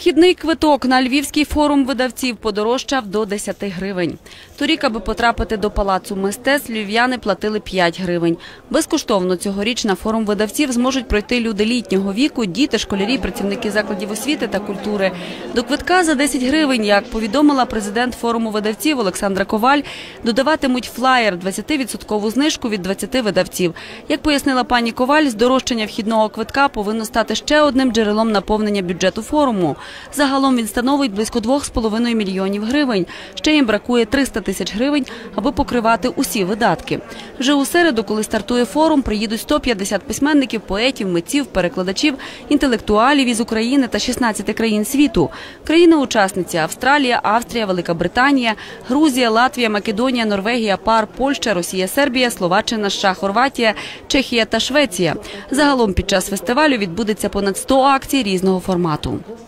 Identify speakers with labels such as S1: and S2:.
S1: Вхідний квиток на львівський форум видавців подорожчав до 10 гривень. Торік, аби потрапити до палацу мистецтв, львів'яни платили 5 гривень. Безкоштовно цьогоріч на форум видавців зможуть пройти люди літнього віку, діти, школярі, працівники закладів освіти та культури. До квитка за 10 гривень, як повідомила президент форуму видавців Олександра Коваль, додаватимуть флаєр 20% знижку від 20 видавців. Як пояснила пані Коваль, здорожчання вхідного квитка повинно стати ще одним джерелом наповнення бюджету форуму. Загалом він становить близько 2,5 мільйонів гривень. Ще їм бракує 300 тисяч гривень, аби покривати усі видатки. Вже у середу, коли стартує форум, приїдуть 150 письменників, поетів, митців, перекладачів, інтелектуалів із України та 16 країн світу. Країни-учасниці Австралія, Австрія, Велика Британія, Грузія, Латвія, Македонія, Норвегія, Пар, Польща, Росія, Сербія, Словаччина, США, Хорватія, Чехія та Швеція. Загалом під час фестивалю відбудеться понад 100 акцій різного формату.
S2: Наступний номер 430.